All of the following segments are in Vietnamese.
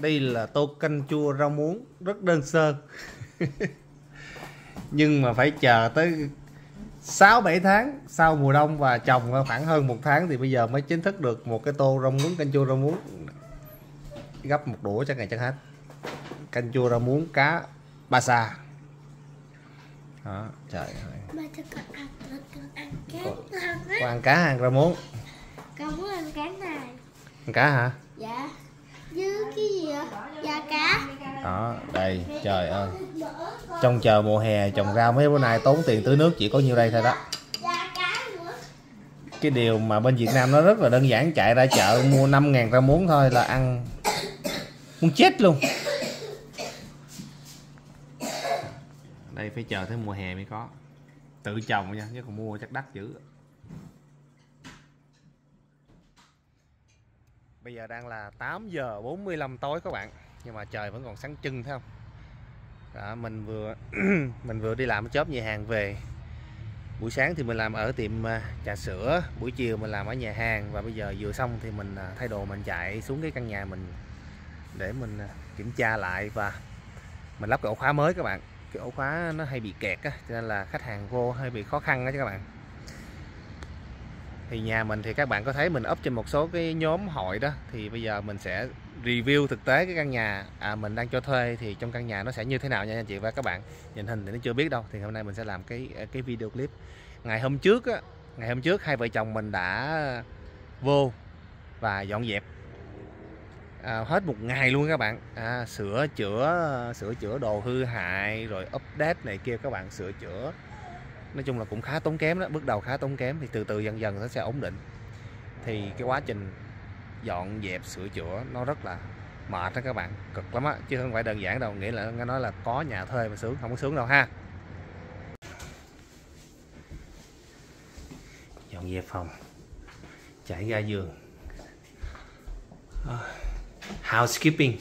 đây là tô canh chua rau muống rất đơn sơ. Nhưng mà phải chờ tới 6 7 tháng sau mùa đông và trồng khoảng hơn một tháng thì bây giờ mới chính thức được một cái tô rau muống canh chua rau muống. Gấp một đũa chắc ngày chắc hết. Canh chua rau muống cá ba sa. Đó trời ơi. Con ăn cá ăn rau muống. Con muốn ăn cán này ăn cá hả gì ạ? Da cá. Đó đây trời ơi. Trong chờ mùa hè trồng rau mấy bữa nay tốn tiền tưới nước chỉ có nhiêu đây thôi đó. Nữa. Cái điều mà bên Việt Nam nó rất là đơn giản chạy ra chợ mua 5 ngàn rau muống thôi là ăn. Muốn chết luôn. Đây phải chờ tới mùa hè mới có. Tự trồng nha chứ còn mua chắc đắt dữ. Bây giờ đang là 8 giờ 45 tối các bạn nhưng mà trời vẫn còn sáng trưng thấy không? Đó, mình vừa mình vừa đi làm chớp nhà hàng về. Buổi sáng thì mình làm ở tiệm à, trà sữa. Buổi chiều mình làm ở nhà hàng. Và bây giờ vừa xong thì mình à, thay đồ mình chạy xuống cái căn nhà mình để mình à, kiểm tra lại. Và mình lắp cái ổ khóa mới các bạn. Cái ổ khóa nó hay bị kẹt á cho nên là khách hàng vô hơi bị khó khăn đó các bạn thì nhà mình thì các bạn có thấy mình up trên một số cái nhóm hội đó thì bây giờ mình sẽ review thực tế cái căn nhà à, mình đang cho thuê thì trong căn nhà nó sẽ như thế nào nha anh chị và các bạn. Nhìn hình thì nó chưa biết đâu thì hôm nay mình sẽ làm cái à, cái video clip. Ngày hôm trước á ngày hôm trước hai vợ chồng mình đã vô và dọn dẹp à, hết một ngày luôn các bạn. À, sửa chữa sửa chữa đồ hư hại rồi update này kia các bạn sửa chữa nói chung là cũng khá tốn kém đó, bước đầu khá tốn kém thì từ từ dần dần nó sẽ ổn định. Thì cái quá trình dọn dẹp, sửa chữa nó rất là mệt đó các bạn, cực lắm á, chứ không phải đơn giản đâu, nghĩa là nghe nói là có nhà thuê mà sướng, không có sướng đâu ha. Dọn dẹp phòng chạy ra giường. Ờ, housekeeping.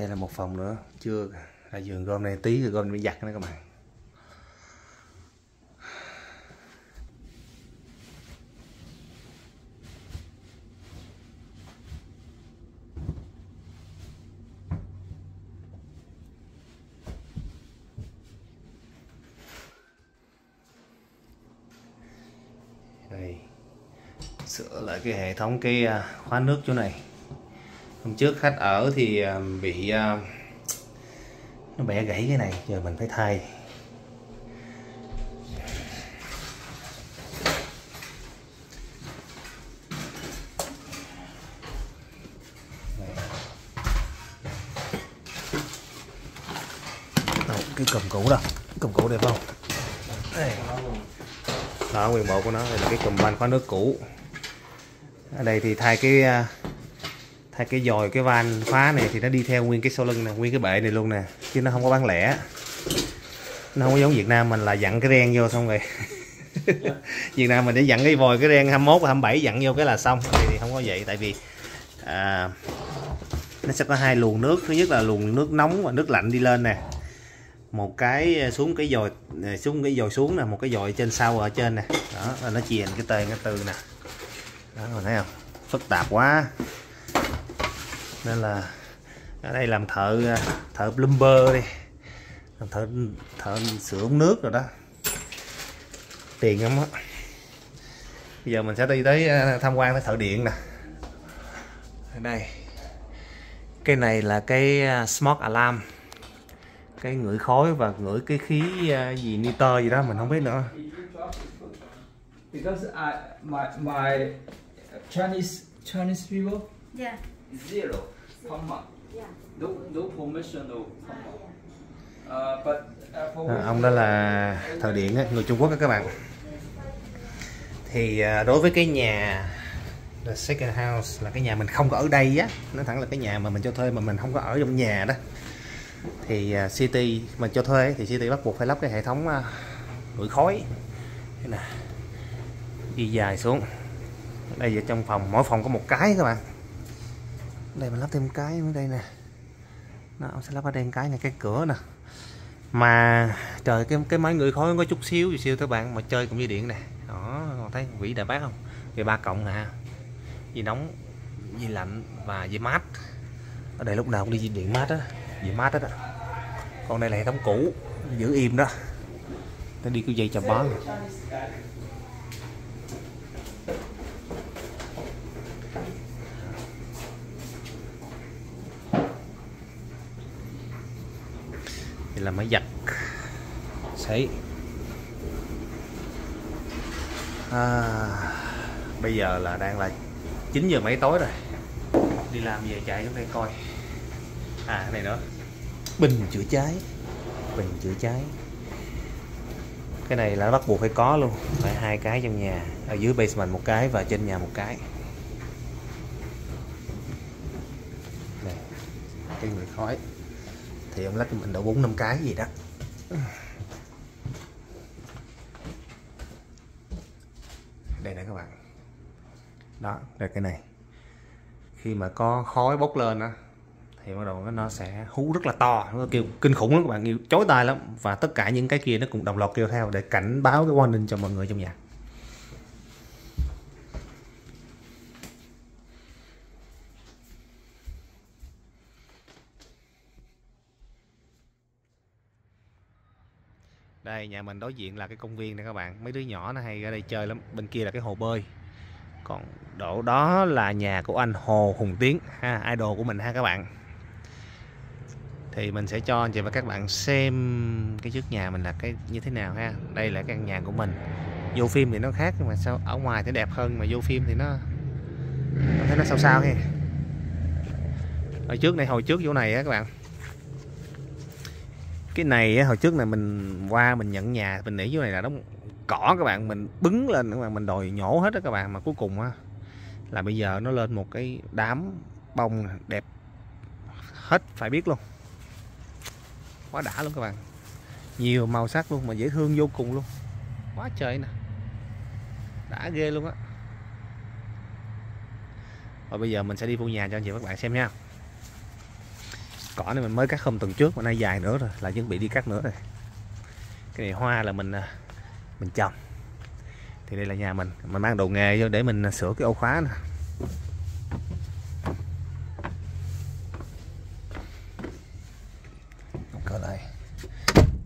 Đây là một phòng nữa, chưa ra giường. Gom này tí rồi gom bị giặt nữa các bạn. Đây. Sửa lại cái hệ thống cái à, khóa nước chỗ này hôm trước khách ở thì à, bị à, nó bẻ gãy cái này giờ mình phải thay. Đâu, cái cầm cũ đâu cầm cũ đẹp không? Đó nguyên bộ của nó đây là cái cùm van khóa nước cũ. Ở đây thì thay cái hay cái dòi cái van khóa này thì nó đi theo nguyên cái sau lưng nè nguyên cái bệ này luôn nè chứ nó không có bán lẻ. Nó không có giống Việt Nam mình là dặn cái ren vô xong rồi. Việt Nam mình để dặn cái vòi cái ren 21 27 dặn vô cái là xong. Thì, không có vậy tại vì à, nó sẽ có hai luồng nước. Thứ nhất là luồng nước nóng và nước lạnh đi lên nè. Một cái xuống cái dòi à, xuống cái dòi xuống nè một cái dòi trên sau ở trên nè. Đó là nó chìa cái tên cái từ nè. Đó mình thấy không? Phức tạp quá nên là ở đây làm thợ thợ plumber đi. Làm thợ thợ sửa ống nước rồi đó. Tiền lắm á. Bây giờ mình sẽ đi tới à, tham quan tới thợ điện nè. Ở đây. Cái này là cái à, smoke alarm. Cái ngửi khói và ngửi cái khí à, gì nitơ gì đó mình không biết nữa. Because I my my Chinese Chinese people? Dạ zero. Comma no no permission no. Comma. Uh, but uh, À, ông đó là thợ điện á, người Trung Quốc các bạn. Thì à, đối với cái nhà the second house là cái nhà mình không có ở đây á nó thẳng là cái nhà mà mình cho thuê mà mình không có ở trong nhà đó. Thì à, city mình cho thuê thì city bắt buộc phải lắp cái hệ thống à, đuổi khói. Đây nè. Đi dài xuống. Đây giờ trong phòng mỗi phòng có một cái các bạn đây, mình lắp thêm cái ở đây nè. Nó sẽ lắp ở đây cái này cái cửa nè. Mà, trời, cái cái máy ngửi khói có chút xíu xíu các bạn, mà chơi cũng như điện nè. Đó còn thấy vĩ đại bác không? Về ba cộng nè. Gì nóng gì lạnh và gì mát. Ở đây lúc nào cũng đi điện mát á gì mát hết á. Còn đây là hệ thống cũ, giữ im đó. Nó đi cái dây chà bó thì là máy giặt. Sấy. À, bây giờ là đang là 9 giờ mấy tối rồi. Đi làm về chạy xuống đây coi. À cái này nữa. Bình chữa cháy. Bình chữa cháy. Cái này là bắt buộc phải có luôn. Phải hai cái trong nhà. Ở dưới basement một cái và trên nhà một cái. Đây, cái người khói thì ông lắc cho mình đổ bốn năm cái gì đó. Đây nè các bạn. Đó, đây cái này. Khi mà có khói bốc lên á, thì bắt đầu nó sẽ hú rất là to, nó kêu kinh khủng lắm các bạn, kêu chói tai lắm. Và tất cả những cái kia nó cũng đồng loạt kêu theo để cảnh báo cái warning cho mọi người trong nhà đây nhà mình đối diện là cái công viên này các bạn. Mấy đứa nhỏ nó hay ra đây chơi lắm. Bên kia là cái hồ bơi. Còn độ đó là nhà của anh Hồ Hùng Tiến, ha, idol của mình ha các bạn. Thì mình sẽ cho anh chị và các bạn xem cái trước nhà mình là cái như thế nào ha. Đây là căn nhà của mình. Vô phim thì nó khác nhưng mà sao ở ngoài thì đẹp hơn mà vô phim thì nó mình thấy nó sao sao ha. Ở trước này, hồi trước chỗ này á các bạn cái này hồi trước này mình qua mình nhận nhà, mình nghĩ chỗ này là đóng cỏ các bạn, mình bứng lên, các bạn, mình đòi nhổ hết đó các bạn, mà cuối cùng á, là bây giờ nó lên một cái đám bông đẹp hết, phải biết luôn. Quá đã luôn các bạn. Nhiều màu sắc luôn, mà dễ thương vô cùng luôn. Quá trời nè. Đã ghê luôn á. Rồi bây giờ mình sẽ đi vô nhà cho anh chị và các bạn xem nha cỏ này mình mới cắt hôm tuần trước, mà nay dài nữa rồi, là chuẩn bị đi cắt nữa rồi. Cái này hoa là mình à, mình trồng. Thì đây là nhà mình mình mang đồ nghề vô để mình à, sửa cái ô khóa nè. Coi lại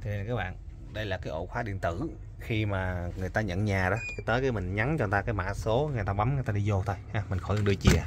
thì các bạn, đây là cái ổ khóa điện tử khi mà người ta nhận nhà đó. Tới cái mình nhắn cho người ta cái mã số, người ta bấm, người ta đi vô thôi, ha, mình khỏi đưa chìa.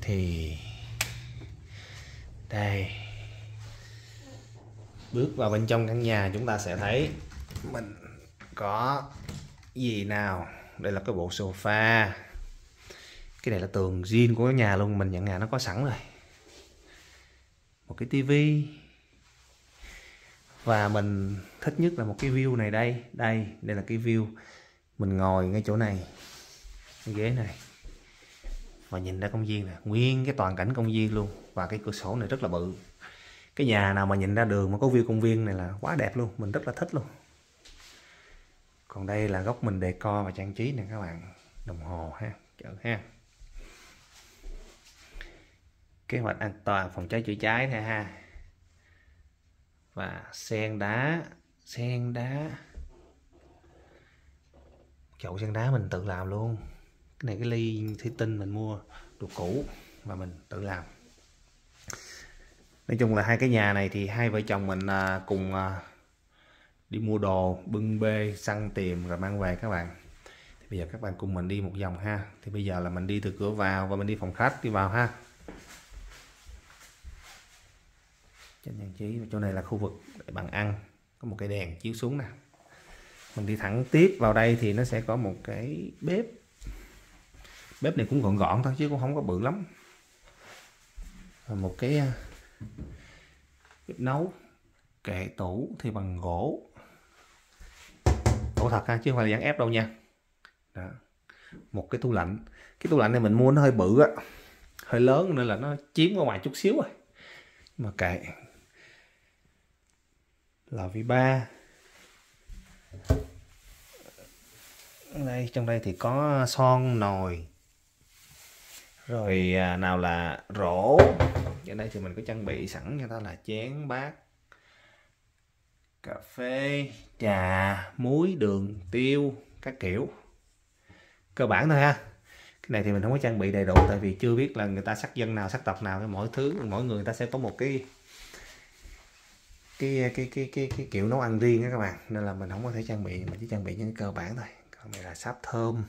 Thì đây. Bước vào bên trong căn nhà chúng ta sẽ thấy mình có gì nào? Đây là cái bộ sofa. Cái này là tường zin của nhà luôn, mình nhận nhà nó có sẵn rồi. Một cái tivi. Và mình thích nhất là một cái view này đây. Đây đây là cái view. Mình ngồi ngay chỗ này, cái ghế này và nhìn ra công viên nè, nguyên cái toàn cảnh công viên luôn. Và cái cửa sổ này rất là bự. Cái nhà nào mà nhìn ra đường mà có view công viên này là quá đẹp luôn. Mình rất là thích luôn. Còn đây là góc mình đề co và trang trí nè, các bạn. Đồng hồ ha, chợ ha. Kế hoạch an toàn phòng cháy chữa cháy nè ha. Và sen đá sen đá. Chậu sen đá mình tự làm luôn cái này, cái ly thủy tinh mình mua đồ cũ và mình tự làm. Nói chung là hai cái nhà này thì hai vợ chồng mình à, cùng à, đi mua đồ, bưng bê, săn tìm rồi mang về các bạn. Thì bây giờ các bạn cùng mình đi một vòng ha. Thì bây giờ là mình đi từ cửa vào và mình đi phòng khách đi vào ha. Trên trang trí chỗ này là khu vực để bàn ăn. Có một cái đèn chiếu xuống nè. Mình đi thẳng tiếp vào đây thì nó sẽ có một cái bếp bếp này cũng gọn gọn thôi, chứ cũng không có bự lắm. Và một cái à, bếp nấu, kệ tủ thì bằng gỗ. Gỗ thật ha, chứ không phải là dán ép đâu nha. Đó. một cái tủ lạnh. Cái tủ lạnh này mình mua nó hơi bự á, hơi lớn nên là nó chiếm ở ngoài chút xíu rồi. Mà kệ. Lò vi ba. Đây, trong đây thì có son nồi rồi à, nào là rổ. Ở đây thì mình có trang bị sẵn cho ta là chén bát cà phê trà muối đường tiêu các kiểu. Cơ bản thôi ha. Cái này thì mình không có trang bị đầy đủ tại vì chưa biết là người ta sắc dân nào sắc tộc nào cái mỗi thứ mỗi người người ta sẽ có một cái cái cái cái cái, cái kiểu nấu ăn riêng đó các bạn. Nên là mình không có thể trang bị mình chỉ trang bị những cái cơ bản thôi. Còn này là sáp thơm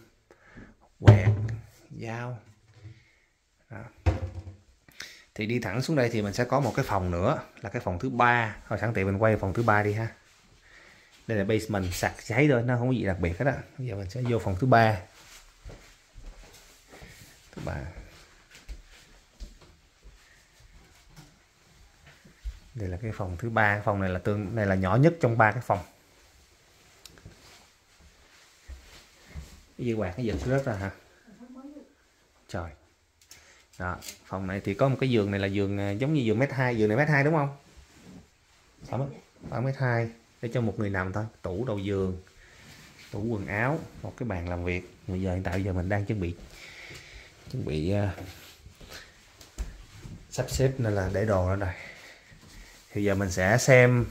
quẹt dao đó. thì đi thẳng xuống đây thì mình sẽ có một cái phòng nữa, là cái phòng thứ ba. Hồi sẵn tiện mình quay phòng thứ ba đi ha. Đây là basement sạc cháy thôi, nó không có gì đặc biệt hết á. Bây giờ mình sẽ vô phòng thứ ba. Thứ ba. Đây là cái phòng thứ ba. Phòng này là tương, này là nhỏ nhất trong ba cái phòng. Cái dây quạt nó giật rất ra hả? Trời đó phòng này thì có một cái giường này là giường à, giống như giường mét hai giường này mét hai đúng không? Khoảng khoảng mét hai để cho một người nằm thôi tủ đầu giường tủ quần áo một cái bàn làm việc. Bây giờ hiện tại giờ mình đang chuẩn bị chuẩn bị uh, sắp xếp nên là để đồ ra đây thì giờ mình sẽ xem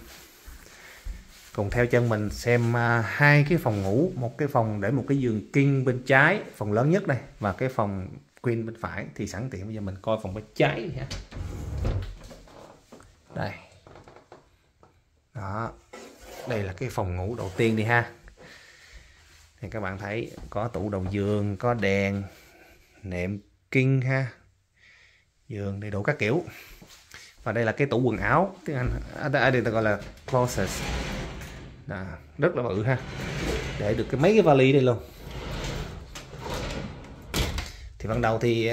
cùng theo chân mình xem uh, hai cái phòng ngủ một cái phòng để một cái giường king bên trái phòng lớn nhất đây và cái phòng queen bên phải thì sẵn tiện bây giờ mình coi phòng bên trái ha đây. Đó. Đây là cái phòng ngủ đầu tiên đi ha. Thì các bạn thấy có tủ đầu giường có đèn nệm kinh ha. Giường đầy đủ các kiểu. Và đây là cái tủ quần áo tiếng anh à, ở đây ta gọi là closet đó, rất là bự ha. Để được cái mấy cái vali đây luôn thì ban đầu thì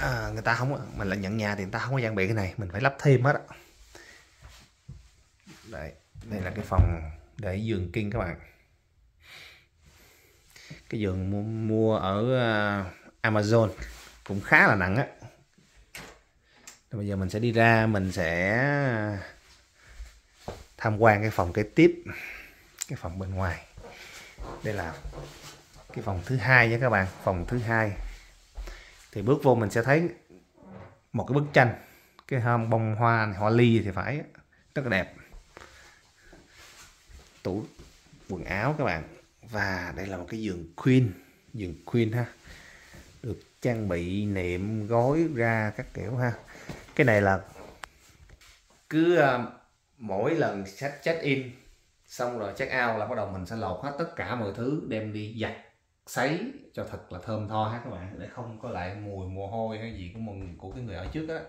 à, người ta không mình là nhận nhà thì người ta không có trang bị cái này mình phải lắp thêm hết á. Đây đây là cái phòng để giường kinh các bạn. Cái giường mua, mua ở à, Amazon cũng khá là nặng á. Bây giờ mình sẽ đi ra mình sẽ tham quan cái phòng kế tiếp cái phòng bên ngoài. Đây là cái phòng thứ hai nha các bạn phòng thứ hai thì bước vô mình sẽ thấy một cái bức tranh. Cái hôm bông hoa này, hoa ly thì phải. Rất là đẹp. Tủ quần áo các bạn. Và đây là một cái giường queen. Giường queen ha. Được trang bị nệm gối ra các kiểu ha. Cái này là cứ uh, mỗi lần check check in xong rồi check out là bắt đầu mình sẽ lột hết tất cả mọi thứ đem đi giặt sấy cho thật là thơm tho ha các bạn. Để không có lại mùi mồ hôi hay gì của mình của cái người ở trước á.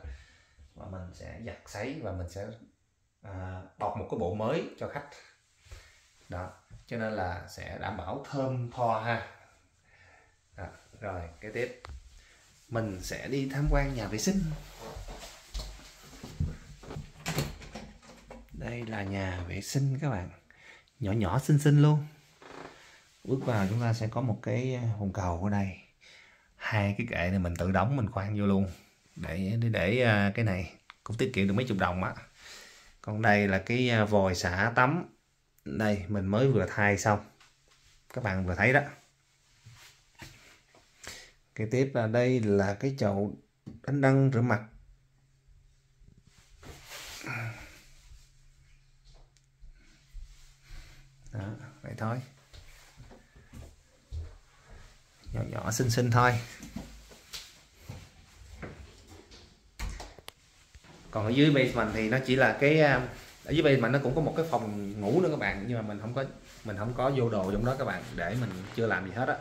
Và mình sẽ giặt sấy và mình sẽ à, bọc một cái bộ mới cho khách. Đó cho nên là sẽ đảm bảo thơm tho ha. Đó. rồi kế tiếp. Mình sẽ đi tham quan nhà vệ sinh. Đây là nhà vệ sinh các bạn. Nhỏ nhỏ xinh xinh luôn bước vào chúng ta sẽ có một cái à, hồn cầu ở đây. Hai cái kệ này mình tự đóng mình khoan vô luôn. Để để, để à, cái này cũng tiết kiệm được mấy chục đồng á. Còn đây là cái à, vòi xả tắm. Đây mình mới vừa thay xong. Các bạn vừa thấy đó. Cái tiếp là đây là cái chậu đánh răng rửa mặt. Đó, vậy thôi. Nhỏ xinh xinh thôi. Còn ở dưới basement thì nó chỉ là cái à, ở dưới basement nó cũng có một cái phòng ngủ nữa các bạn nhưng mà mình không có mình không có vô đồ trong đó các bạn để mình chưa làm gì hết á.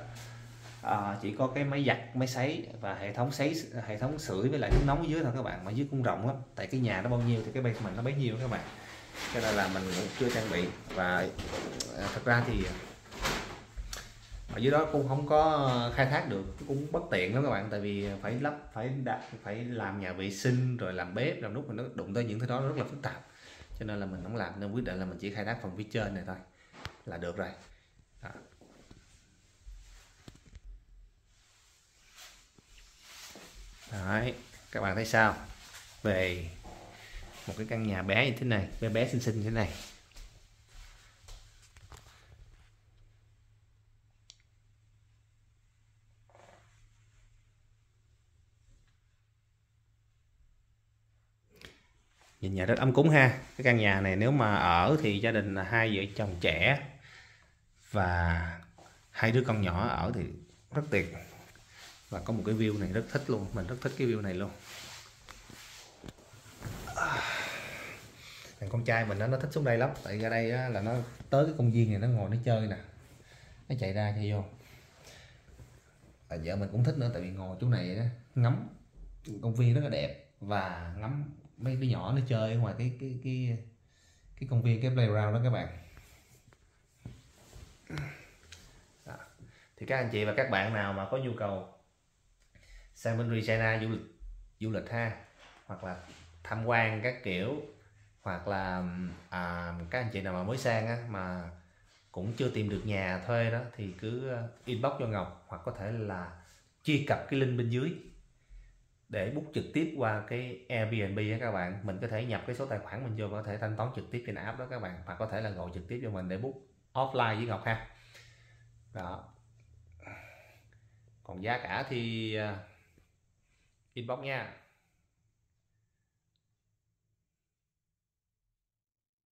À, chỉ có cái máy giặt máy sấy và hệ thống sấy hệ thống sưởi với lại nước nóng ở dưới thôi các bạn mà dưới cũng rộng lắm tại cái nhà nó bao nhiêu thì cái basement nó bấy nhiêu các bạn. Cho nên là mình cũng chưa trang bị và à, thật ra thì ở dưới đó cũng không có khai thác được cũng bất tiện lắm các bạn. Tại vì phải lắp phải đặt phải làm nhà vệ sinh rồi làm bếp làm lúc mình nó đụng tới những thứ đó rất là phức tạp. Cho nên là mình không làm nên quyết định là mình chỉ khai thác phần phía trên này thôi là được rồi. Đó. Đấy, các bạn thấy sao? Về một cái căn nhà bé như thế này bé bé xinh xinh như thế này. Nhìn nhà rất ấm cúng ha. Cái căn nhà này nếu mà ở thì gia đình là hai vợ chồng trẻ và hai đứa con nhỏ ở thì rất tuyệt và có một cái view này rất thích luôn. Mình rất thích cái view này luôn. Thằng con trai mình nó nó thích xuống đây lắm. Tại ra đây á, là nó tới cái công viên này nó ngồi nó chơi nè. Nó chạy ra chạy vô. À, vợ mình cũng thích nữa tại vì ngồi chỗ này á, ngắm công viên rất là đẹp và ngắm mấy đứa nhỏ nó chơi ở ngoài cái cái cái cái công viên cái playground đó các bạn Đó. thì các anh chị và các bạn nào mà có nhu cầu sang bên Regina du lịch du lịch ha hoặc là tham quan các kiểu hoặc là à, các anh chị nào mà mới sang á, mà cũng chưa tìm được nhà thuê đó thì cứ à, inbox cho Ngọc hoặc có thể là truy cập cái link bên dưới để book trực tiếp qua cái Airbnb á các bạn. Mình có thể nhập cái số tài khoản mình vô, có thể thanh toán trực tiếp trên app đó các bạn, hoặc có thể là gọi trực tiếp cho mình để book offline với Ngọc ha. Đó. Còn giá cả thì à, inbox nha.